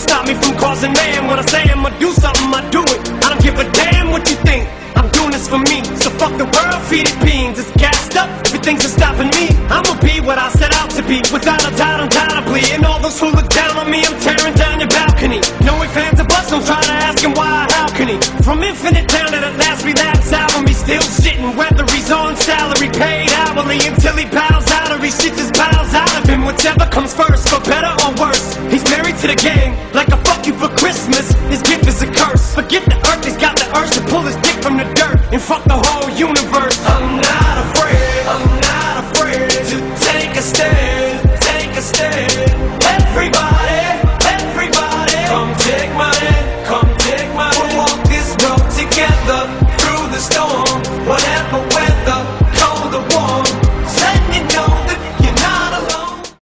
stop me from causing man. When I say I'ma do something, I do it. I don't give a damn what you think. I'm doing this for me. So fuck the world, feed it beans. It's gassed up, everything's just stopping me. I'ma be what I set out to be, without a doubt, undoubtedly. And all those who look down on me, I'm tearing down your balcony. No ifs, fans, or buts, don't try to ask him why, how can he? From infinite down to the last relapse album, he's still shitting, whether he's on salary, paid hourly, until he bows out or he shit just bows out of him. Whichever comes first, for better the game, like a fuck you for Christmas. His gift is a curse. Forget the earth, he's got the urge to pull his dick from the dirt and fuck the whole